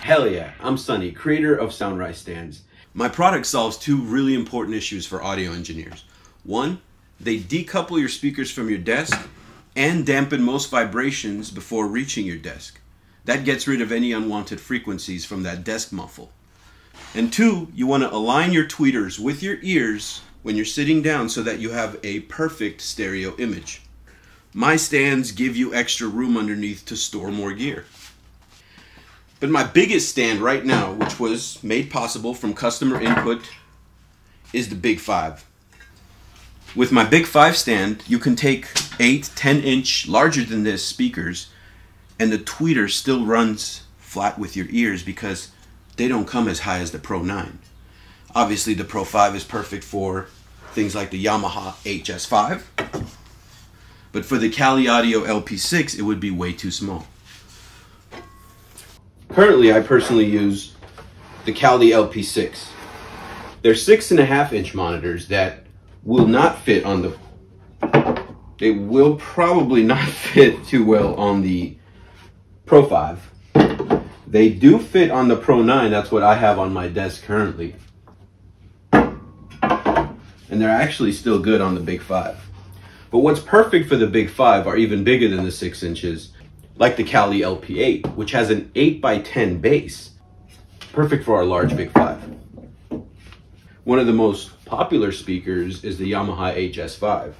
Hell yeah, I'm Sunny, creator of Soundrise Stands. My product solves two really important issues for audio engineers. One, they decouple your speakers from your desk and dampen most vibrations before reaching your desk. That gets rid of any unwanted frequencies from that desk muffle. And two, you want to align your tweeters with your ears when you're sitting down so that you have a perfect stereo image. My stands give you extra room underneath to store more gear. But my biggest stand right now, which was made possible from customer input, is the Big 5. With my Big 5 stand, you can take 8, 10 inch, larger than this speakers, and the tweeter still runs flat with your ears because they don't come as high as the Pro 9. Obviously, the Pro 5 is perfect for things like the Yamaha HS5, but for the Kali Audio LP6, it would be way too small. Currently, I personally use the Kali LP6. They're six and a half inch monitors that will not fit on the, they will probably not fit too well on the Pro 5. They do fit on the Pro 9, that's what I have on my desk currently. And they're actually still good on the Big 5. But what's perfect for the Big 5 are even bigger than the 6 inches, like the Kali LP8, which has an 8 by 10 base. Perfect for our large Big 5. One of the most popular speakers is the Yamaha HS5.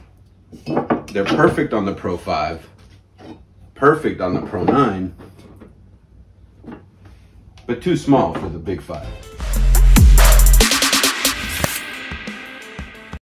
They're perfect on the Pro 5, perfect on the Pro 9, but too small for the Big 5.